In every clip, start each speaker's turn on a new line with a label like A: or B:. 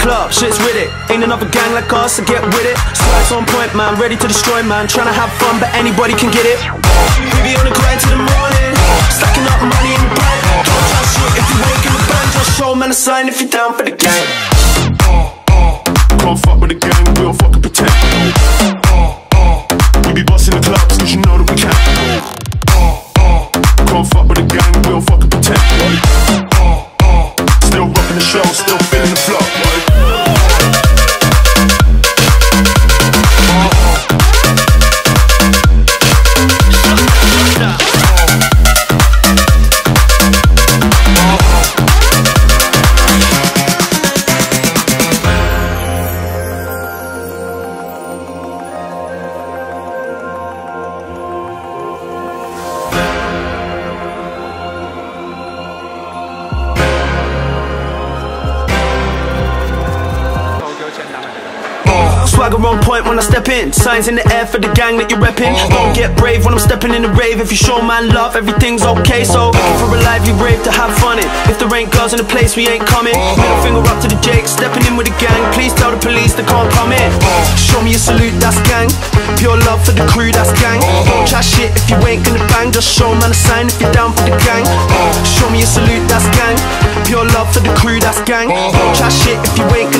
A: club, shit's with it. Ain't another gang like us, so get with it. Slides on point, man, ready to destroy, man. Tryna have fun, but anybody can get it. We be on the grind till the morning, stacking up money in the bank. Don't try shit if you ain't in the band. Just show man a sign if you're down for the gang.
B: Can't fuck with the gang, we don't fucking pretend. We be busting the clubs, cause you know that we can. Can't fuck with the gang, we don't fucking pretend. Still rocking the show, still feeling the flow.
A: Swagger on point when I step in. Signs in the air for the gang that you're repping. Don't get brave when I'm stepping in the rave. If you show man love, everything's okay. So for a lively rave to have fun in. If there ain't girls in the place, we ain't coming. Middle finger up to the Jake, stepping in with the gang. Please tell the police they can't come in. Show me a salute, that's gang. Pure love for the crew, that's gang. Don't chat shit if you ain't gonna bang. Just show man a sign if you're down for the gang. Show me a salute, that's gang. Pure love for the crew, that's gang. Don't chat shit if you ain't gonna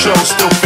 A: show still